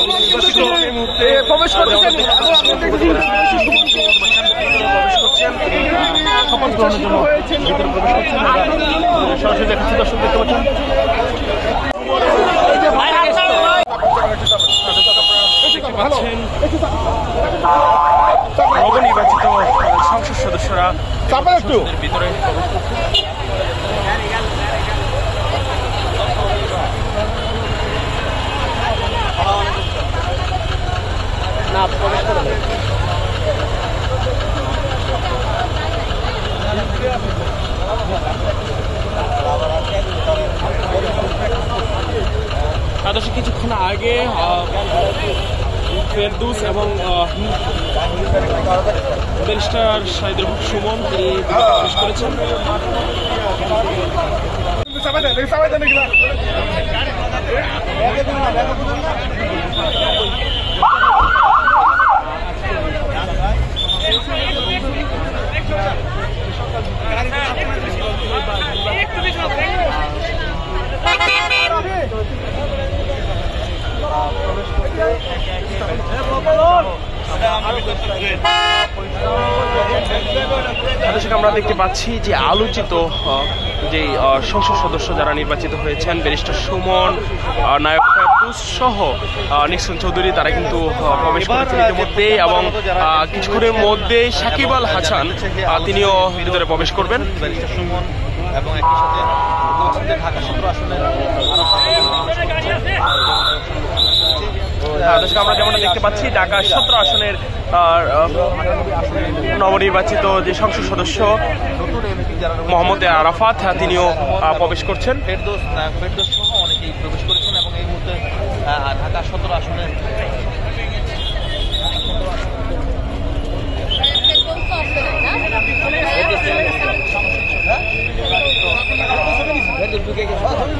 প্রবেশ করতেছেন প্রবেশ করছেন শপথ গ্রহণের জন্য ভিতরে প্রবেশ করছেন সরাসরি দেখাচ্ছি দর্শক দেখতে পাচ্ছেন দেখতে পাচ্ছেন নবনির্বাচিত সংসদ সদস্যরা ভিতরে প্রবেশ করছেন আদর্শ কিছুক্ষণ আগে ফেরদুস এবং ব্যারিস্টার সাইদুল হক সুমন তিনি প্রবেশ করেছেন। চাপেন দেন চাপেন দেন দর্শক আমরা দেখতে পাচ্ছি যে আলোচিত যে সংসদ সদস্য যারা নির্বাচিত হয়েছেন ব্যারিস্টার সুমন নায়ক সহ নিক্সন চৌধুরী তারা কিন্তু প্রবেশ করেছেন ইতিমধ্যে এবং কিছুক্ষণের মধ্যে সাকিব আল হাসান তিনিও ভিতরে প্রবেশ করবেন। এবং একই সাথে ঢাকা সদর আসনের দর্শক আমরা যেমনটা দেখতে পাচ্ছি ঢাকা সতেরো আসনের নবনির্বাচিত যে সংসদ সদস্য মোহাম্মদ আরাফাত তিনিও আহ, প্রবেশ করছেন ফেরদৌস নায়ক ফেরদৌস সহ অনেকেই প্রবেশ করেছেন এবং এই মুহূর্তে ঢাকা সদর আসনে জিতুমণি তিনি